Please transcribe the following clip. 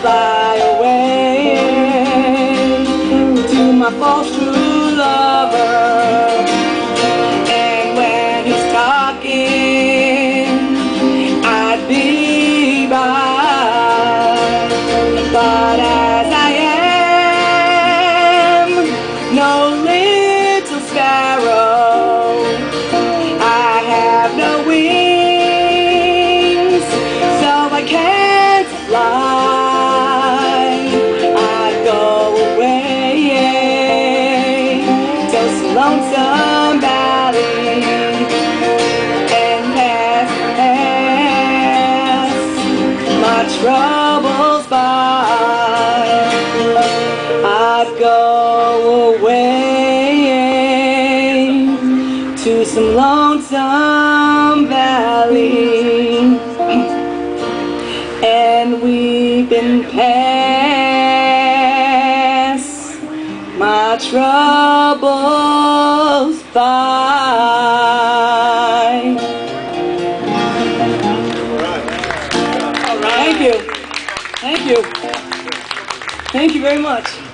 fly away to my false true lover. And when he's talking, I'd be by. But as I am, no little sparrow, I have no wings, so I can't fly. Lonesome valley and pass, pass my troubles by. I'd go away to some lonesome valley and we've been past troubles by. Thank you. Thank you. Thank you very much.